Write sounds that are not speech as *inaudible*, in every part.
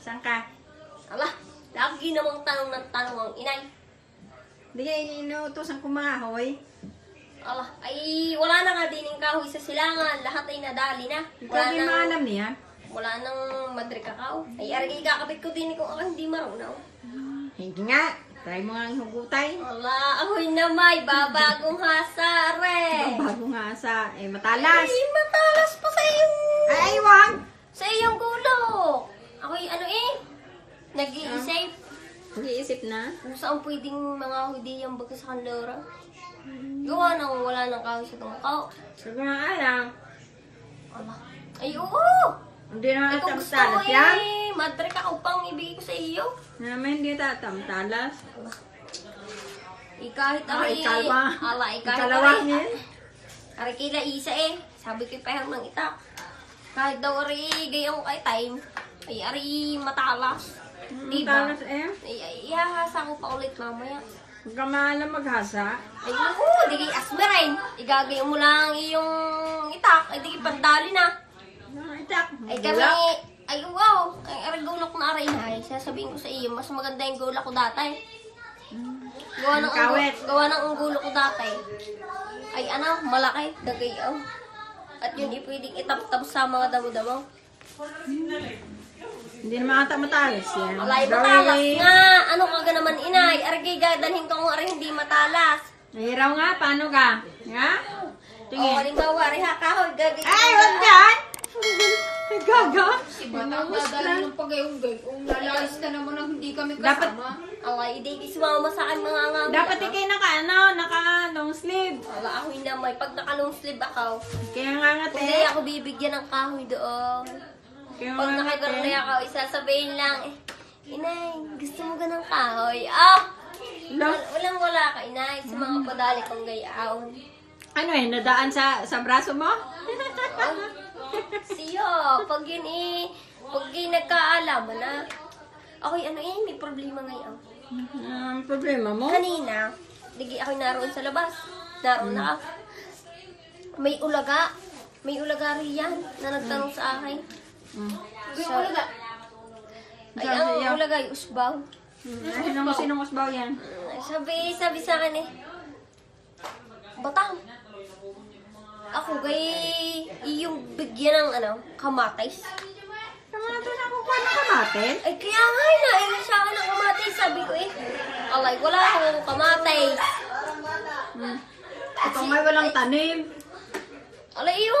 Saan ka? Ala, lagi namang tanong ng tanong ang inay. Hindi ka inuutosan kumahoy. Ala, ay wala na nga din yung kahoy sa silangan. Lahat ay nadali na. Ikaw Wala din nang, maalam niya. wala nang madre kakao. Ay, arigay kakapit ko din kung ako hindi marunong. Hindi nga. Try mo nga ang hugutay. Ala, ahoy na may babagong hasare. Bago nga sa, eh, matalas. Ay, matalas pa sa iyong, Ay, ay, wag! sa iyong gulo. Ako'y ano nag-iisip. Nag-iisip na. Kung saan pwedeng mga hudi yung baga sa kanlora. Gawa nang wala nang kahoy sa tungkaw. Sabi nga alam. Ala, ay oo. Hindi naman Ikaw gusto mo yan. eh. Madre ka upang ibigay ko sa iyo. Naman hindi tatamtalas. Eh, kahit Ah, ari, ikalwa. ala, eh, kahit Ikalawa ari, niya. ari kila isa eh. Sabi ko pa ng itak. Kahit daw ari gayong kay time, ay ari matalas. Diba? Matalas eh. Ay, ay, ihahasa ko pa ulit mamaya. Huwag ka maalam maghasa. Ay, naku, di kay asmerin. Igagay mo lang iyong itak. Ay, di kay pandali na. Itak. Ay, kami, ay, wow. Ay, aray gulak na aray na. Sasabihin ko sa iyo, mas maganda yung gulak ko dati. Gawa ng, Kawet. unggo, gawa ng unggulo ko dati. Ay, ano, malaki. Dagayaw. At yun, i pwedeng itap-tap sa mga damo-damo. Hindi naman ata matalas yan. Alay, matalas nga. Ano ka ga naman, inay? Arigay gadalhin ko kung aray hindi matalas. Nahiraw nga, paano ka? Nga? O, Tingin. halimbawa, aray hakahoy, gagay. Ay, wag dyan! Gaga! Si Batang dadali ng pagayong-gayong. Lalayas ka naman ang hindi kami Dapat- kasama. Alay, di sumama sa akin mga nga. Dapat ikay naka, ano, naka long sleeve. Wala ako na may pag nakalong sleeve ako. Kaya nga nga, Hindi te. ako bibigyan ng kahoy doon. Pag nakagarnay ako, isasabihin lang, Inay, gusto mo ganang kahoy? Ah! Wal- Walang wala ka, inay, sa mga padali kong gayaon. ano eh, nadaan sa sa braso mo? Oh, siyo, pag yun eh, pag yun nagkaalaman na, ako'y ano eh, may problema ngayon. Ang problema mo? Kanina, digi ako naroon sa labas. Naroon na ako. May ulaga. May ulaga riyan na nagtanong sa akin. Mm. Sa, ay, ang siya? ulaga, yung usbaw. Mm. Sinong, sinong usbaw yan? Sabi, sabi sa akin eh, Batang, ako gay iyong bigyan ng ano, kamatis. Na ito nakukuha ng kamatis. Ay, kaya nga, nailan sa akin ng kamatis. Sabi ko eh, alay, wala akong kamatis. Mm. Ito nga walang tanim. Alay, iwan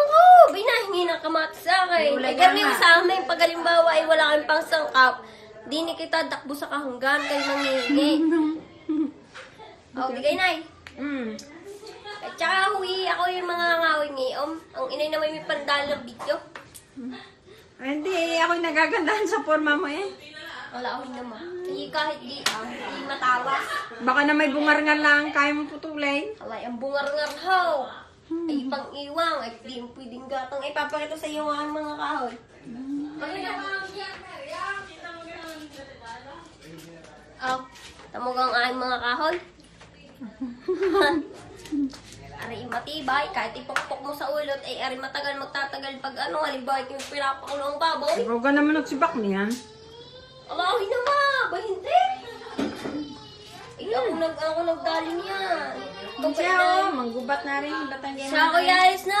Binahingi ng kamatis sa akin. Ay, nga kami nga. sa amin, pag halimbawa ay wala kang pang sangkap, di ni kita dakbo sa kahanggan kayo nangihingi. *laughs* o, bigay na Mm. At saka hui, ako yung mga ngawin ngayon. Ang inay naman may pandal ng video. Ay, Hindi, ako nagagandahan sa forma mo eh. Wala ako naman. Hindi kahit di, ah, di matawas. Baka na may bungar-ngar lang, kaya mo putulin. Alay, ang bungar-ngar how. Ay, pang iwang. Ay, di yung pwedeng gatang. Ay, papakita sa iyo ang mga kahoy. Oh, tamog ang mga kahoy. *laughs* Ari matibay, kahit ipokpok mo sa ulot, ay ari matagal magtatagal pag ano, halimbawa yung pinapakulo ang baboy. Ikaw ka naman nagsibak niyan. Alawi na ma, ba hindi? Ay, ako, nag, ako nagdali niyan. Siya, oh, manggubat na rin. Ba't ang Siya, Kuya Ayos na.